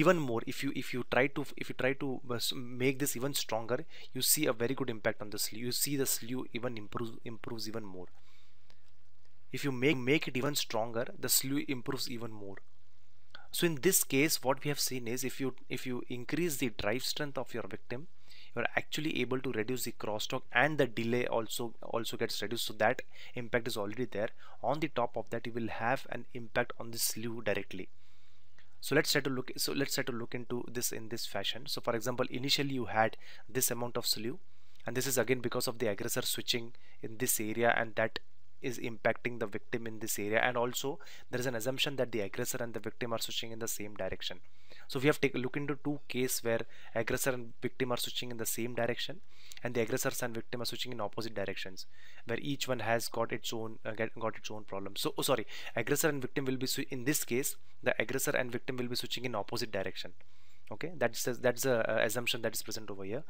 even more if you if you try to if you try to uh, make this even stronger you see a very good impact on the slew you see the slew even improves improves even more. If you make make it even stronger the slew improves even more. So in this case what we have seen is if you if you increase the drive strength of your victim you're actually able to reduce the crosstalk and the delay also also gets reduced. So that impact is already there. On the top of that you will have an impact on the slew directly so let's try to look so let's try to look into this in this fashion. So for example initially you had this amount of slew and this is again because of the aggressor switching in this area and that is impacting the victim in this area. And also there is an assumption that the aggressor and the victim are switching in the same direction. So we have take a look into two cases where aggressor and victim are switching in the same direction and the aggressors and victim are switching in opposite directions where each one has got its own uh, got its own problem. So oh, sorry aggressor and victim will be in this case the aggressor and victim will be switching in opposite direction. Okay? That's a, that's a uh, assumption that is present over here